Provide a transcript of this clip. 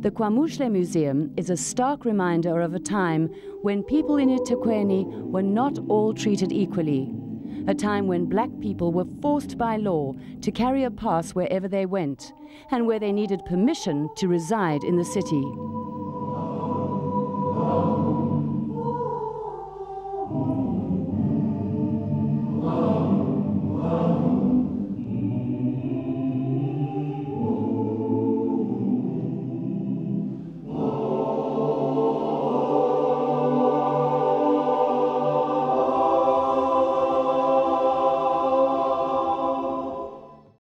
The KwaMuhle Museum is a stark reminder of a time when people in eThekwini were not all treated equally. A time when black people were forced by law to carry a pass wherever they went, and where they needed permission to reside in the city.